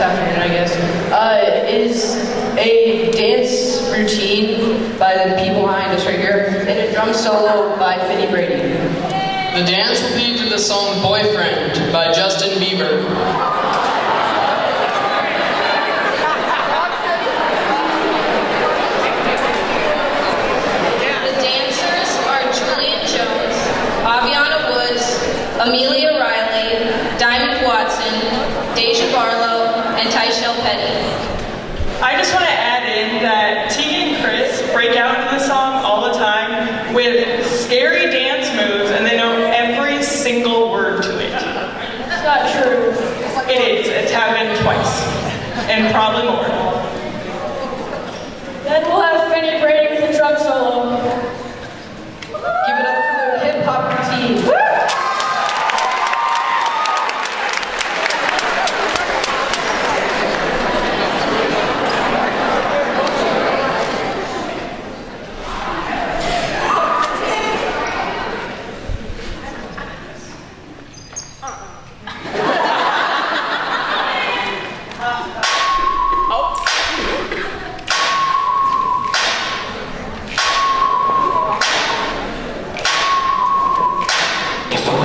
afternoon, I guess, uh, is a dance routine by the people behind us right here, and a drum solo by Finney Brady. The dance will be to the song Boyfriend by Justin Bieber. The dancers are Julian Jones, Aviana Woods, Amelia Riley, Diamond Watson, Deja Barlow, and Tyshell Petty. I just want to add in that Tegan and Chris break out into the song all the time with scary dance moves, and they know every single word to it. It's not true. It is. It's happened twice, and probably more. Then we'll have Finney Brady with a drum solo. Give it up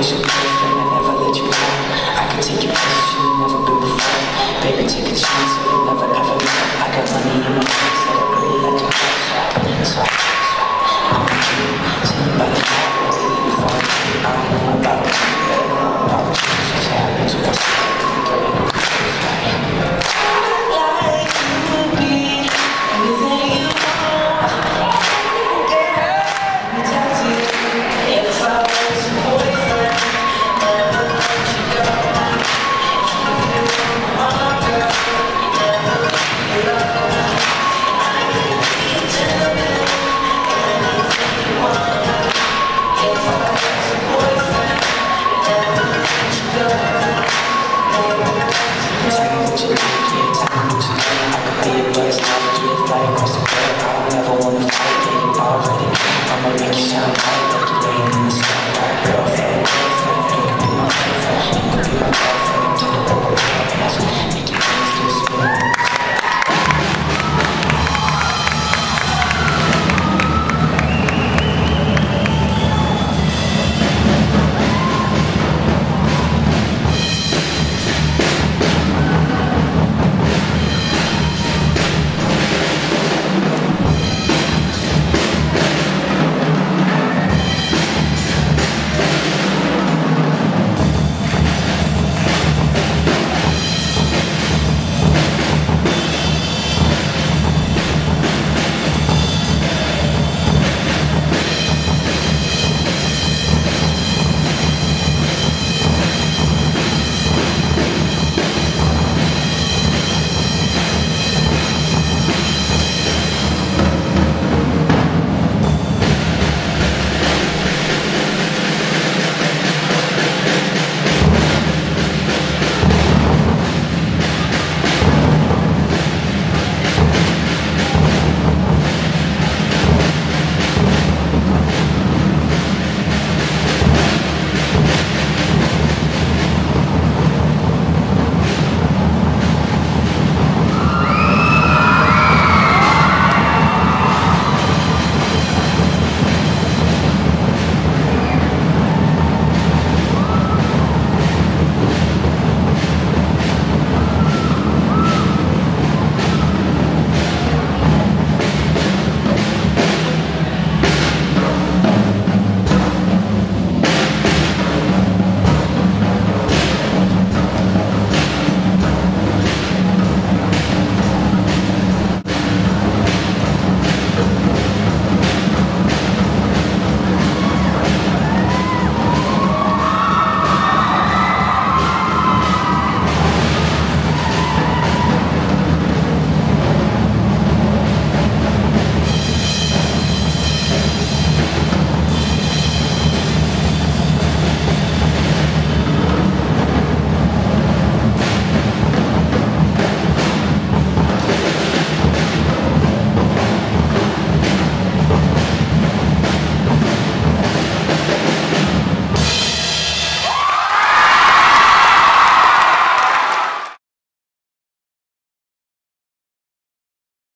If I was your I'd never let you go. I could take you places you ain't never been before. Baby, take a chance, so you'll never ever know. I got money in my face,